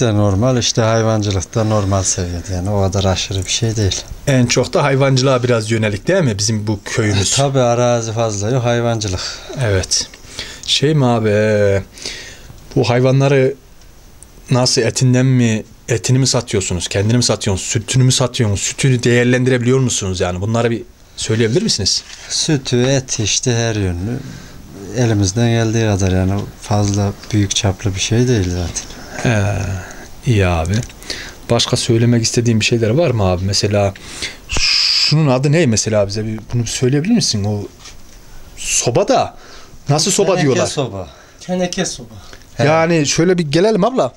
de normal işte hayvancılıkta normal seviyede yani o kadar aşırı bir şey değil. En çok da hayvancılığa biraz yönelik değil mi bizim bu köyümüz? Tabi arazi fazla yok hayvancılık. Evet. Şey mi abi e, bu hayvanları nasıl etinden mi etini mi satıyorsunuz? Kendini mi satıyorsunuz? Sütünü mü satıyorsunuz? Sütünü değerlendirebiliyor musunuz yani? Bunları bir söyleyebilir misiniz? Sütü, et işte her yönlü elimizden geldiği kadar yani fazla büyük çaplı bir şey değil zaten. He, iyi abi. Başka söylemek istediğin bir şeyler var mı abi? Mesela şunun adı ne mesela bize bir bunu söyleyebilir misin? O soba da nasıl soba Teneke diyorlar? soba. Teneke soba. He. Yani şöyle bir gelelim abla.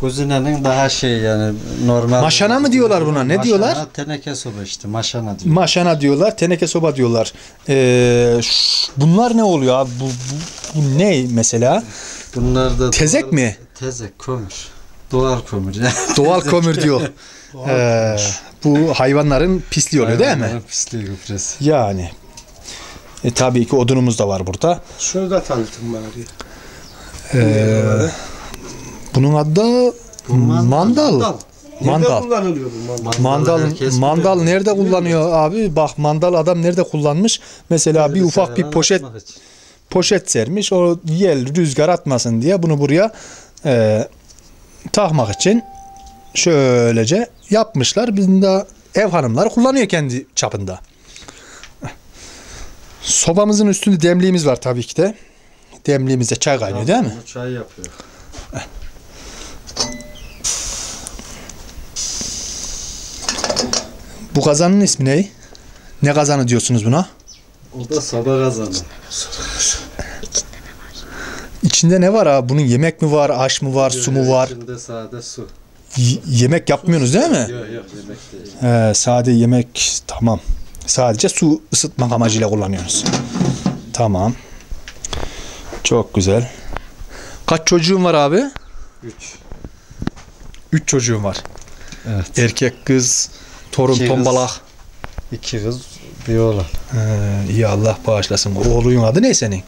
Kuzinenin daha şey yani normal. Maşana mı diyorlar buna? Ne Maşana, diyorlar? Teneke soba işte maşana diyor. Maşana diyorlar, teneke soba diyorlar. Ee, ş- bunlar ne oluyor abi? Bu, bu, bu ne mesela? Bunlar da Tezek doğal- mi? Tezek kömür. Doğal kömür. yani. Doğal kömür diyor. Ee, bu hayvanların pisliği oluyor değil mi? Pisliği gübresi. Yani. E, tabii ki odunumuz da var burada. Şunu da tanıtın bari. Ee, bunun adı da mandal. Mandal. Mandal. Nerede kullanılıyor bu mandal? Mandal, mandal nerede kullanıyor abi? Bak mandal adam nerede kullanmış? Mesela bir ufak bir poşet için. Poşet sermiş. O yel rüzgar atmasın diye bunu buraya e, takmak için şöylece yapmışlar. Bizim de ev hanımları kullanıyor kendi çapında. Sobamızın üstünde demliğimiz var tabii ki de. Demliğimizde çay kaynıyor değil mi? Çay yapıyor. Bu kazanın ismi ne? Ne kazanı diyorsunuz buna? O da soba kazanı. İçinde ne var abi? Bunun yemek mi var, aş mı var, su mu var? İçinde sade su. Y- yemek yapmıyorsunuz değil mi? Yok yok yemek değil. He, sade yemek tamam. Sadece su ısıtmak amacıyla kullanıyorsunuz. Tamam. Çok güzel. Kaç çocuğun var abi? Üç. Üç çocuğum var. Evet. Erkek, kız, torun, İki kız. tombalak. İki kız bir oğlan. He, iyi Allah bağışlasın. Oğlunun adı ne senin?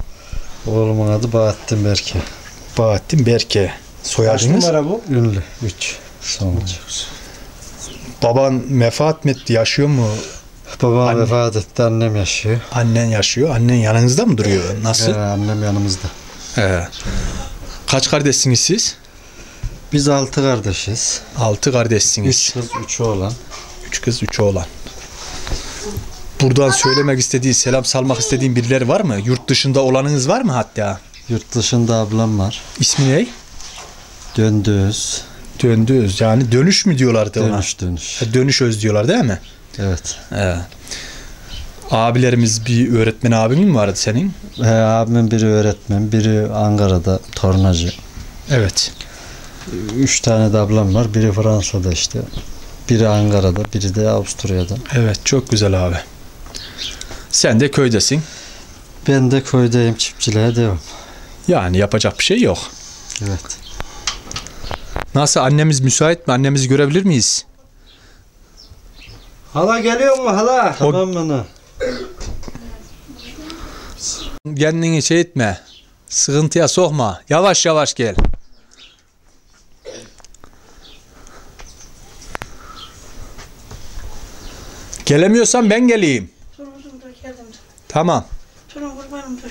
Oğlumun adı Bahattin Berke. Bahattin Berke. Kaç Soyadınız? numara bu? Ünlü. Üç. Sonuç. Baban vefat mı etti? Yaşıyor mu? Babam Anne. vefat etti. Annem yaşıyor. Annen yaşıyor. Annen yanınızda mı duruyor? Nasıl? Ee, annem yanımızda. He. Kaç kardeşsiniz siz? Biz altı kardeşiz. Altı kardeşsiniz. Üç kız, üç oğlan. Üç kız, üç oğlan. Buradan söylemek istediği, selam salmak istediğin birileri var mı? Yurt dışında olanınız var mı hatta? Yurt dışında ablam var. İsmi ne? Döndüğüz. Döndüğüz. Yani dönüş mü diyorlardı ona? Dönüş dönüş. Ha, Dönüş öz diyorlar değil mi? Evet. He. Abilerimiz bir öğretmen abinin mi vardı senin? He, abimin biri öğretmen, biri Ankara'da tornacı. Evet. Üç tane de ablam var. Biri Fransa'da işte. Biri Ankara'da, biri de Avusturya'da. Evet çok güzel abi. Sen de köydesin. Ben de köydeyim, çiftçiliğe devam. Yani yapacak bir şey yok. Evet. Nasıl annemiz müsait mi? Annemizi görebilir miyiz? Hala geliyor mu hala? Tamam mı? ana? Kendini şey etme. Sıkıntıya sokma. Yavaş yavaş gel. Gelemiyorsan ben geleyim. Dur dur dur geldim. Tamam. Durun kurbanım dur.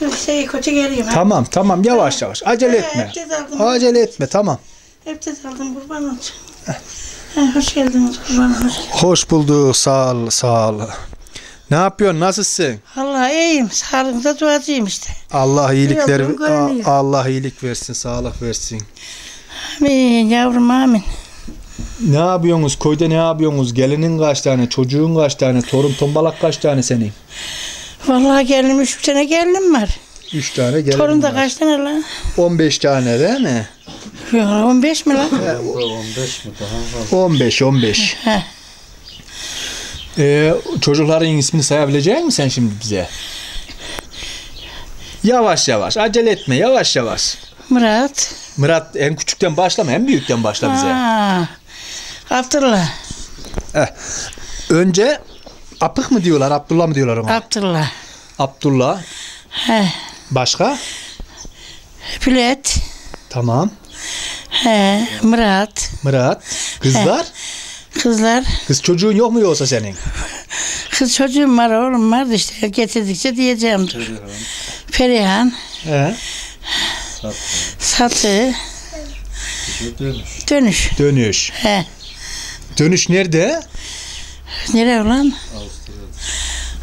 Dur şey kötü geleyim. ha. Tamam tamam yavaş yavaş. Acele etme. Tez aldım. Acele etme tamam. Hep tez aldım kurbanım. Ha, hoş geldiniz kurbanım. Hoş geldiniz. Hoş bulduk. Sağ ol sağ ol. Ne yapıyorsun? Nasılsın? Allah iyiyim. Sağlığınıza duacıyım işte. Allah iyilikler görünüyor. Allah iyilik versin, sağlık versin. Amin yavrum amin. Ne yapıyorsunuz? Köyde ne yapıyorsunuz? Gelinin kaç tane? Çocuğun kaç tane? Torun tombalak kaç tane senin? Vallahi geldim üç tane geldim var. Üç tane gelin Torun da var. kaç tane lan? 15 tane değil mi? Yok 15 mi lan? Bu 15 mi daha fazla? 15 15. He. Ee, çocukların ismini sayabilecek misin sen şimdi bize? Yavaş yavaş. Acele etme. Yavaş yavaş. Murat. Murat en küçükten başlama. En büyükten başla bize. Ha. Abdullah. Önce Apık mı diyorlar? Abdullah mı diyorlar ona? Tamam. He, Murat. Murat. Kızlar. Kızlar. Kız çocuğun yok mu yoksa senin? Kız çocuğum var oğlum var işte getirdikçe diyeceğim dur. Perihan. He. Satı. Dönüş. Dönüş. He. Dönüş nerede? Nereye ulan?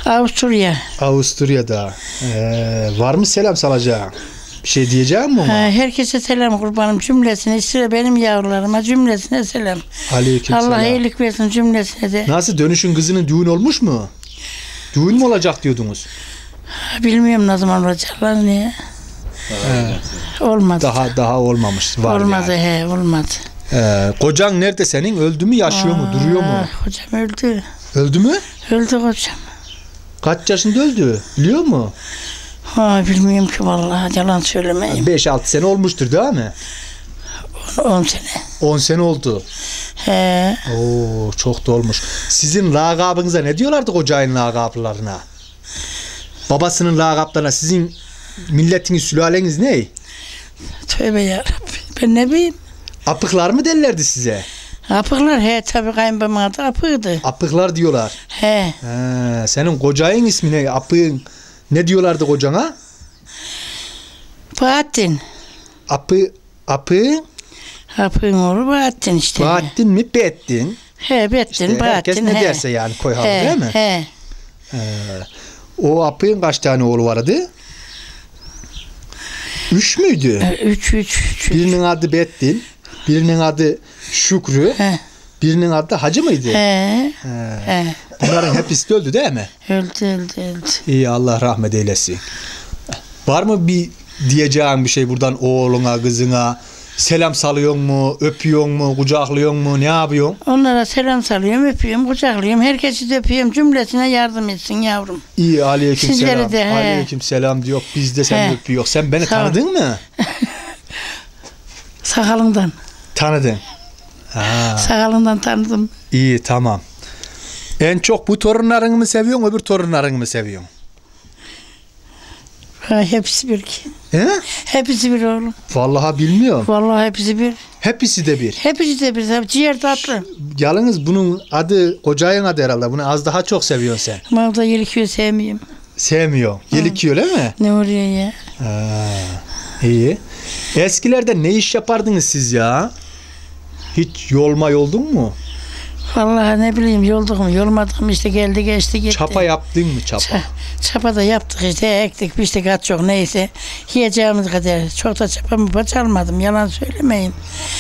Avusturya. Avusturya'da. Ee, var mı selam salacağım? Bir şey diyeceğim mi ona? herkese selam kurbanım cümlesine. Sıra benim yavrularıma cümlesine selam. Aleyküm Allah selam. iyilik versin cümlesine de. Nasıl dönüşün kızının düğün olmuş mu? Düğün mü olacak diyordunuz? Bilmiyorum ne zaman olacaklar niye. Olmadı. Daha daha olmamış. Var olmadı yani. he olmadı. Ee, kocan nerede senin? Öldü mü yaşıyor mu? Duruyor mu? Hocam öldü. Öldü mü? Öldü hocam. Kaç yaşında öldü? Biliyor mu? Ha, bilmiyorum ki vallahi yalan söylemeyeyim. 5-6 sene olmuştur değil mi? 10 sene. 10 sene oldu. He. Oo çok da olmuş. Sizin lakabınıza ne diyorlardı kocayın lakaplarına? Babasının lakaplarına sizin milletiniz sülaleniz ne? Tövbe yarabbim. Ben ne bileyim. Apıklar mı derlerdi size? Apıklar he tabii kayınbabamın adı apıydı. Apıklar diyorlar. He. He, senin kocayın ismi ne? Apığın ne diyorlardı kocana? Bahattin. Apı apı Apığın oğlu Bahattin işte. Bahattin mi Bettin? He Bettin İşte herkes Bahattin. ne he. derse yani koy halk He, değil mi? He. O apığın kaç tane oğlu vardı? Üç müydü? E, Üç, üç, üç. Birinin adı Bettin, birinin adı Şükrü, He. birinin adı Hacı mıydı? He. He. He. Bunların hepsi de öldü değil mi? Öldü, öldü, öldü. İyi Allah rahmet eylesin. Var mı bir diyeceğin bir şey buradan oğluna, kızına? Selam salıyor mu, öpüyor mu, kucaklıyor mu, ne yapıyorsun? Onlara selam salıyorum, öpüyorum, kucaklıyorum. Herkesi de öpüyorum. Cümlesine yardım etsin yavrum. İyi aleyküm Sizleri selam. de, he. Aleyküm selam diyor. Biz de seni öpüyor. Sen beni Sağ tanıdın mı? Sakalından. Tanıdın. Ha, Sakalından tanıdım. iyi tamam. En çok bu torunlarını mı seviyorsun, öbür torunlarını mı seviyorsun? Ha, hepsi bir ki. He? Hepsi bir oğlum. Vallahi bilmiyorum. Vallahi hepsi bir. Hepsi de bir. Hepsi de bir. Tabii ciğer tatlı. Yalnız bunun adı, kocayın adı herhalde. Bunu az daha çok seviyorsun sen. O da yelikiyor sevmiyorum. Sevmiyor. Gelikiyor öyle mi? Ne oluyor ya? Ha, iyi. Eskilerde ne iş yapardınız siz ya? Hiç yolma yoldun mu? Vallahi ne bileyim yolduk mu yolmadık mı işte geldi geçti gitti. Çapa yaptın mı çapa? Ça- çapa da yaptık işte ektik biçtik at çok neyse. Yiyeceğimiz kadar. Çok da çapa mı çalmadım yalan söylemeyin.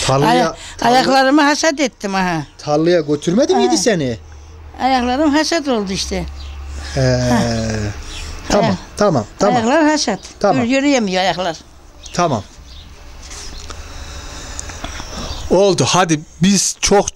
Tarlaya, Aya- tarla- ayaklarımı hasat ettim aha. tarlaya götürmedi miydi seni? Ayaklarım hasat oldu işte. Ee, tamam, Ayak- tamam, tamam, Ayaklar hasat. Tamam. Yürü- Yürüyemiyor ayaklar. tamam. Oldu. Hadi biz çok